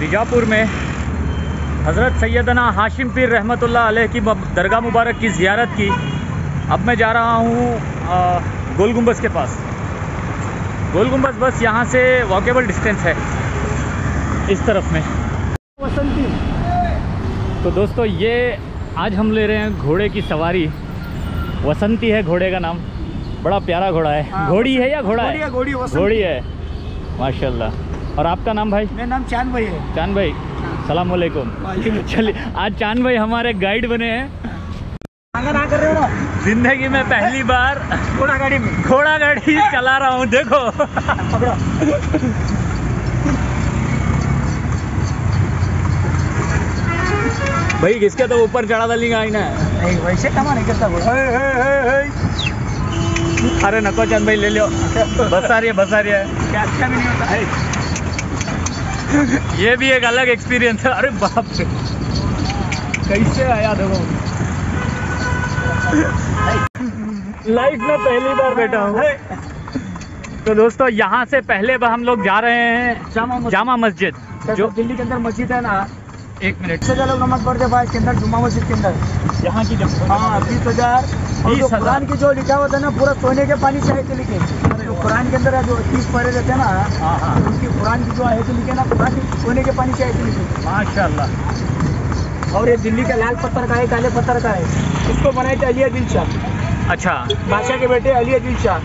बीजापुर में हज़रत सैदना हाशिम पीर रहमतुल्लाह अलैह की दरगाह मुबारक की ज़्यारत की। अब मैं जा रहा हूँ गोल गुम्बज़ के पास। गोल गुम्बज़ बस यहाँ से वॉकेबल डिस्टेंस है इस तरफ़ में। वसंती। तो दोस्तों ये आज हम ले रहे हैं घोड़े की सवारी। वसंती है घोड़े का नाम। बड़ा प्यारा घोड़ा है। हाँ, घोड़ी है या घोड़ा है? घोड़ी घोड़ी है। माशाल्लाह। और आपका नाम भाई? मेरा नाम चाँद भाई है। चाँद भाई सलाम वालेकुम चलिए आज चाँद भाई हमारे गाइड बने हैं। कर रहे हो ज़िंदगी में पहली बार घोड़ा गाड़ी में घोड़ा गाड़ी चला रहा हूँ देखो। भाई किसके तो ऊपर चढ़ा डालेंगे आई ना वैसे कमा नहीं करता घोड़ा हे। अरे नको चाँद भाई ले लो बस आ रही है बस आ रही है। क्या अच्छा भी नहीं होता। है ये भी एक अलग एक्सपीरियंस है। अरे बाप रे। कैसे आया देखो। लाइफ में पहली बार बैठा हूँ। तो दोस्तों यहाँ से पहले बार हम लोग जा रहे हैं जामा मस्जिद। जामा मस्जिद जो दिल्ली के अंदर मस्जिद है ना एक मिनट। से हज़ार लोग नमाज़ पढ़ते भाई के अंदर जुम्मा मस्जिद के अंदर। यहाँ की हाँ बीस हज़ार। और जो 20,000 कुरान की जो लिखा होता है ना पूरा सोने के पानी से लिखे कुरान के अंदर है जो तीस पढ़े रहते हैं ना हाँ हाँ। उनकी कुरान की जो आयतें लिखे ना कुरान की सोने के पानी से आयतें लिखे माशाल्लाह। और ये दिल्ली का लाल पत्थर का है काले पत्थर का है। इसको बनाए थे अली दिल शाह। अच्छा। बादशाह के बेटे अली दिल शाह।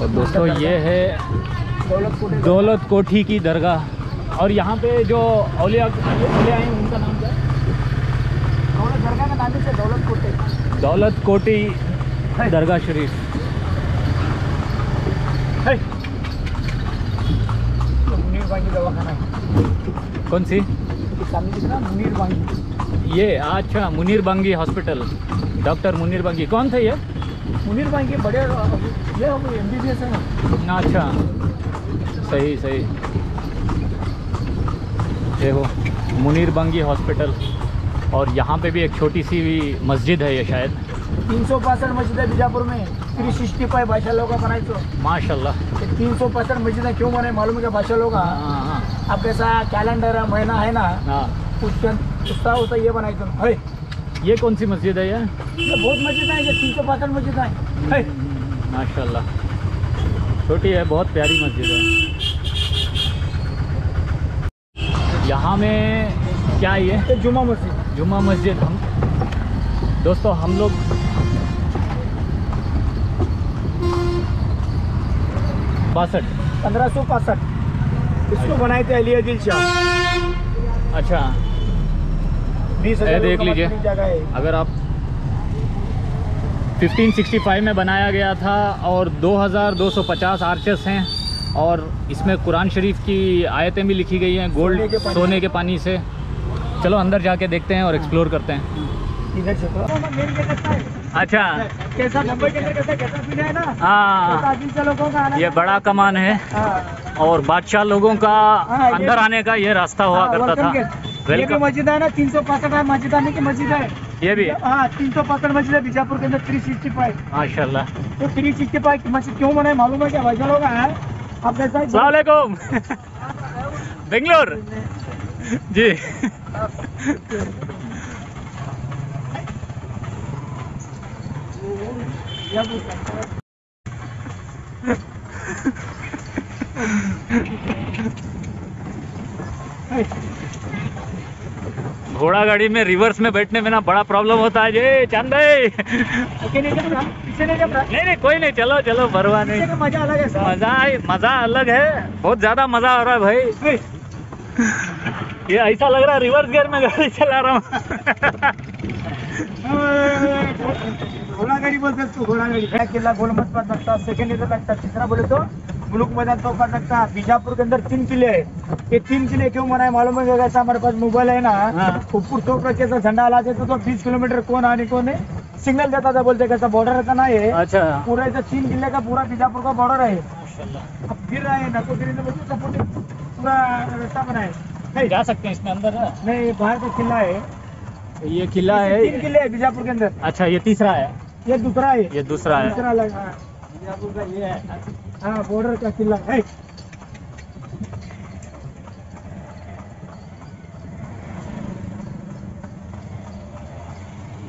और दोस्तों ये है दौलत कोठी की दरगाह। और यहाँ पे जो औलिया औलिया हैं उनका नाम क्या है? दौलत दरगाह का नाम से दौलत कोटे दौलत कोटी दरगाह शरीफ। मुनीर दवाखाना है कौन सी? मुनीर बांगी ये अच्छा मुनीर बांगी हॉस्पिटल डॉक्टर मुनीर बांगी. कौन थे ये? मुनीर बांगी बड़े ये एम बी बी एस है ना? अच्छा। सही सही। देखो मुनीर बांगी हॉस्पिटल और यहाँ पे भी एक छोटी सी भी मस्जिद है ये शायद। तीन सौ पासठ मस्जिद है बीजापुर में। थ्री सिक्सटी भाषा तो क्यों बने मालूम है भाषा का हाँ हाँ. अब कैसा कैलेंडर है महीना है. ना उसके होता ये है ये कौन सी मस्जिद है ये? ये बहुत मस्जिद है ये तीन सौ पासठ मस्जिद है माशाल्लाह. छोटी है बहुत प्यारी मस्जिद है यहाँ में क्या ये जुमा मस्जिद. जुमा मस्जिद। हम दोस्तों हम लोग बासठ? पंद्रह सौ पासठ इसको बनाए थे अली दिल शाह। अच्छा। बीस ये देख लीजिए। अगर आप 1565 में बनाया गया था और 2250 आर्चेस हैं और इसमें कुरान शरीफ की आयतें भी लिखी गई हैं सोने के गोल्ड सोने के पानी से। चलो अंदर जाके देखते हैं और एक्सप्लोर करते हैं। इधर अच्छा। कैसा नंबर के अंदर कैसा कैसा पीना है ना? हाँ। से लोगों का आना ये बड़ा कमान है। हाँ। और बादशाह लोगों का हाँ, अंदर आने का ये रास्ता हुआ हाँ, करता था। वेलकम मस्जिद है ना? तीन सौ पैंसठ मस्जिद आने की मस्जिद है। ये भी। हाँ तीन सौ पैंसठ मस्जिद है बीजापुर के अंदर थ्री सिक्सटी फाइव माशाल्लाह। तो थ्री सिक्सटी फाइव की मस्जिद क्यों बनाए मालूम है क्या? भाई लोग है। आप सलामकुम बेंगलोर। जी या बोलता है। है। घोड़ा गाड़ी में रिवर्स में बैठने में ना बड़ा प्रॉब्लम होता है। जी चाँद! भाई नहीं नहीं कोई नहीं चलो चलो भरवा नहीं। मज़ा अलग है मज़ा मज़ा अलग है। बहुत ज़्यादा मज़ा आ रहा है भाई। ये ऐसा लग रहा है रिवर्स गियर में गाड़ी चला रहा हूँ। घोड़ा गाड़ी बोलते हैं घोड़ा गाड़ी पहला किला गोल मत पर सेकंड इधर लगता। तीसरा बोले तो मुलुक मैदान तो पर लगता बीजापुर के अंदर तीन किले है। ये तीन किले क्यों बनाए मालूम है? कैसा हमारे पास मोबाइल है ना हाँ। ऊपर तो रखे झंडा ला देते तो बीस किलोमीटर कौन आने कौन है सिग्नल देता था बोलते कैसा बॉर्डर रहता ना ये। अच्छा। पूरा ऐसा तीन किले का पूरा बीजापुर का बॉर्डर है। अब गिर रहा है नको गिरी बोलते सपोर्ट पूरा रास्ता बनाए नहीं जा सकते हैं इसमें अंदर नहीं ये बाहर का किला है। ये किला है तीन किले है बीजापुर के अंदर। अच्छा ये तीसरा है। ये दूसरा है। ये दूसरा है। दूसरा बीजापुर का ये है। हाँ बॉर्डर का किला है।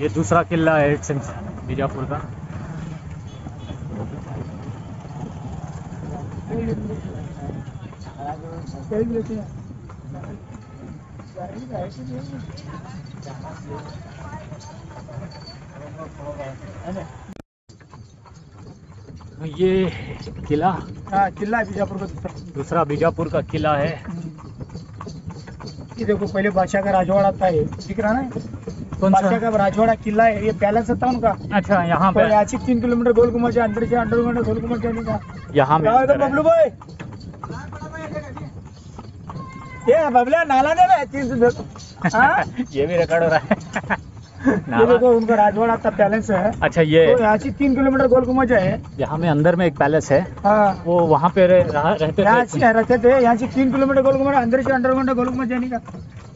ये दूसरा किला है बीजापुर का। लेते हैं। ये किला। हाँ किला है बीजापुर का दूसरा। बीजापुर का किला है। ये देखो पहले बादशाह का राजवाड़ा था ये। दिख रहा ना? कौन बादशाह सा का राजवाड़ा किला है। ये पैलेस था उनका। अच्छा यहाँ तो पे। यहाँ से तीन किलोमीटर गोल घुमा अंदर से अंडरग्राउंड गोल घुमा जाने का। यहाँ है। बबलू भाई? ये बबला नाला दे रहा है हाँ? ये भी रिकॉर्ड हो रहा है। ये देखो उनका राजवाड़ा था पैलेस है। अच्छा ये तो यहाँ से तीन किलोमीटर गोल घुमा है। यहाँ में अंदर में एक पैलेस है। हाँ। वो वहाँ पे रह, रहते थे। से रहते थे। यहाँ से तीन किलोमीटर गोल घुमा अंदर से अंडरग्राउंड गोल घुमा जाने का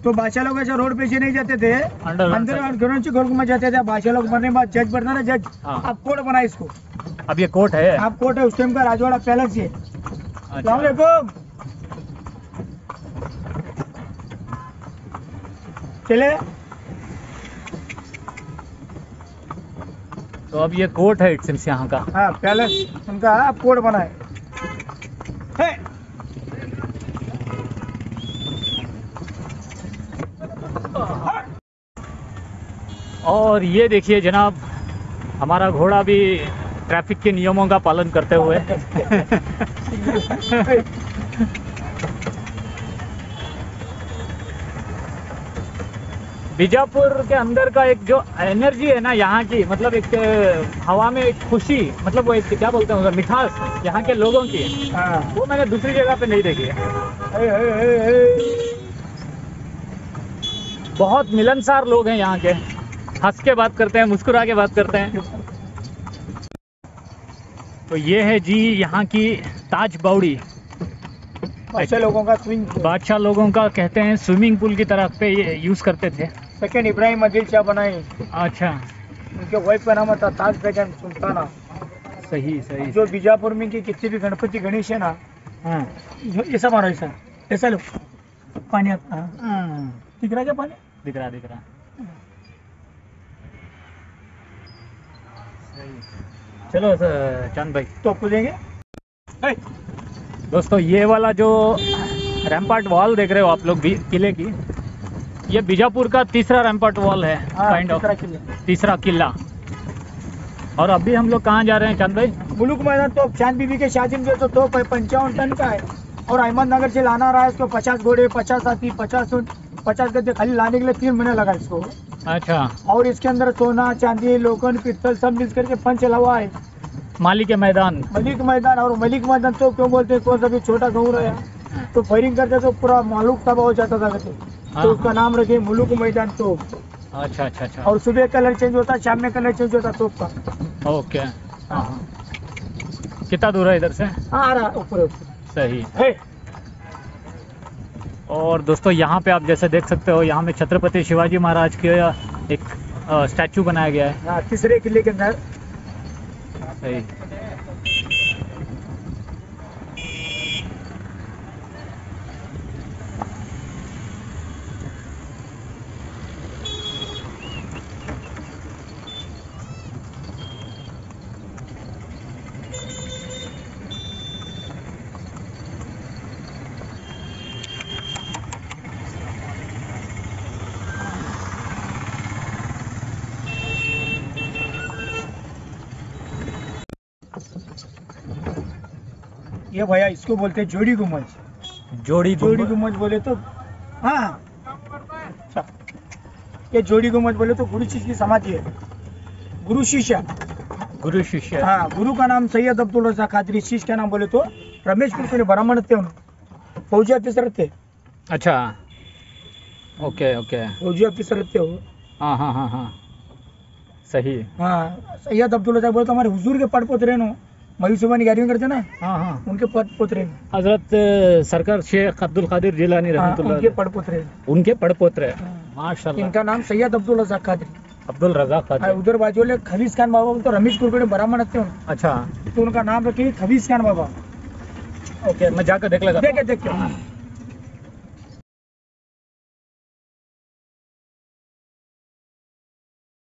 तो बादशाह लोग ऐसा रोड पे से नहीं जाते थे। अंदर से। अंडरग्राउंड से गोल घुमा जाते थे। बादशाह लोग मरने बाद जज बनता ना जज। हाँ। आप कोर्ट बना इसको। अब ये कोर्ट है। आप कोर्ट है उस टाइम का राजवाड़ा पैलेस है चले। तो अब ये कोर्ट है इट सिम्स यहाँ का। हाँ पैलेस उनका कोर्ट बना है! है। और ये देखिए जनाब हमारा घोड़ा भी ट्रैफ़िक के नियमों का पालन करते हुए। बीजापुर के अंदर का एक जो एनर्जी है ना यहाँ की मतलब एक हवा में एक खुशी मतलब वो एक क्या बोलते हैं मिठास यहाँ के लोगों की। हाँ। वो मैंने दूसरी जगह पे नहीं देखी है। बहुत मिलनसार लोग हैं यहाँ के। हंस के बात करते हैं मुस्कुरा के बात करते हैं। तो ये है जी यहाँ की ताज बाउड़ी ऐसे लोगों का स्विमिंग बादशाह लोगों का कहते हैं स्विमिंग पूल की तरह पे ये यूज़ करते थे। सेकंड इब्राहिम आदिल शाह बनाई। अच्छा। उनके वाइफ का नाम था ताज बेगम सुल्ताना। सही सही। जो बीजापुर में की कितने भी गणपति गणेश है ना हाँ। ऐसा मारो ऐसा ऐसा लो। पानी आता हाँ। दिख रहा क्या पानी? दिख रहा दिख रहा। चलो चाँद भाई। तो आपको देंगे? दोस्तों ये वाला जो रैम्पार्ट वॉल देख रहे हो आप लोग भी किले की ये बीजापुर का तीसरा रैम्पार्ट वॉल है हाँ, काइंड ऑफ़ तीसरा किला। और अभी हम लोग कहाँ जा रहे हैं चाँद भाई? मुलुक मैदान तो चाँद बीबी के शादी में तो तो पंचावन टन का है। और अहमदनगर से लाना रहा है इसको पचास घोड़े पचास हाथी पचास पचास गद्दे खाली लाने के लिए तीन महीने लगा इसको। अच्छा। और इसके अंदर सोना चांदी लोकन पित्तल सब मिल करके पंच लवा है। मालिक मैदान। मलिक मैदान और मलिक मैदान तो क्यों बोलते हैं कौन सा भी छोटा गाँव रहा तो फायरिंग करते तो पूरा मालूक तबाह हो जाता था हाँ, तो उसका नाम रखे मुलुक मैदान तो। अच्छा अच्छा अच्छा। और सुबह कलर चेंज होता शाम में कलर चेंज होता तोप का ओके। हाँ। हाँ। कितना दूर है इधर से? हाँ आ रहा ऊपर ऊपर। सही। है। और दोस्तों यहाँ पे आप जैसे देख सकते हो यहाँ में छत्रपति शिवाजी महाराज के एक स्टैचू बनाया गया है। हाँ तीसरे किले के अंदर। सही। ये भैया इसको बोलते हैं जोड़ी गुम्बज। जोड़ी जोड़ी। गुम्बज बोले तो हाँ अच्छा। ये जोड़ी गुम्बज बोले तो गुरु शिष्य की समाधि है। गुरु शिष्य। गुरु शिष्य। हाँ गुरु का नाम सैयद अब्दुल रजा खादरी शिष्य का नाम बोले तो रमेश कुलकर्णी ब्राह्मण थे उन्होंने फौजी ऑफिसर थे। अच्छा। Okay okay. फौजी ऑफिसर थे वो। हाँ हाँ हाँ हाँ। सही। हाँ सैयद अब्दुल रजा बोले तो हमारे हुजूर के पट पोतरे नो मयूर सुबानी गाड़ी में करते ना? हाँ हाँ। उनके पट पोतरे हज़रत सरकार शेख अब्दुल कादिर जिलानी हाँ, उनके पट पोतरे उनके है हाँ। माशाल्लाह। इनका नाम सैयद अब्दुल रजा खादरी अब्दुल रजाक कादिर। उधर बाजू वाले खबीज खान बाबा तो रमेश कुलकर्णी ब्राह्मण थे उन्होंने अच्छा। तो उनका नाम रखिए खबीज खान बाबा। ओके मैं जाकर देख लेगा देखे देखिए